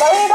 Bye.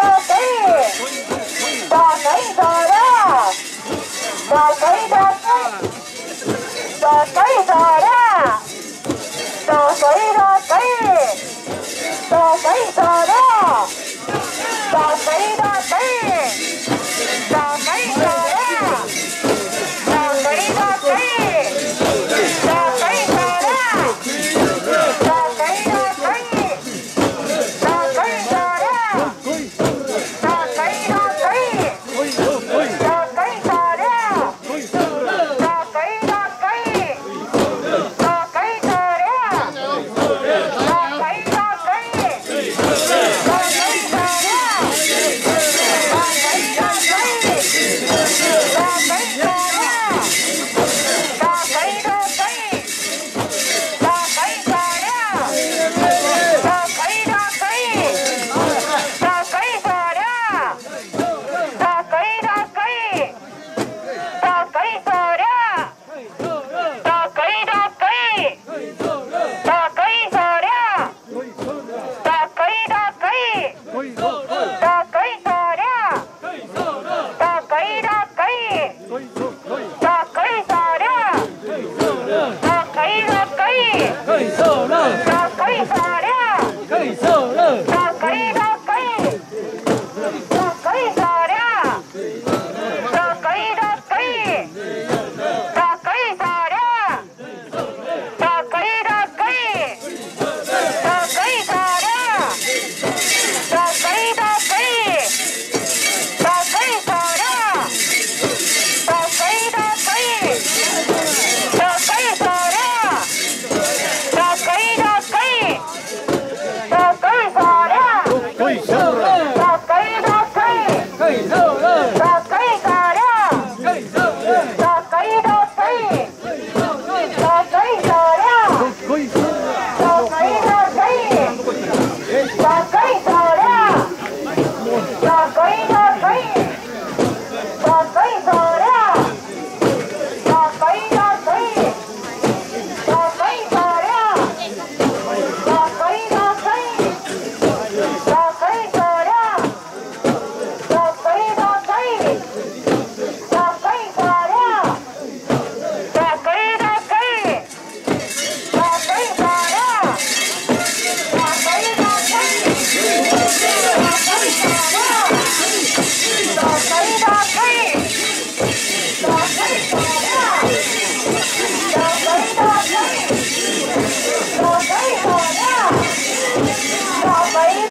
있어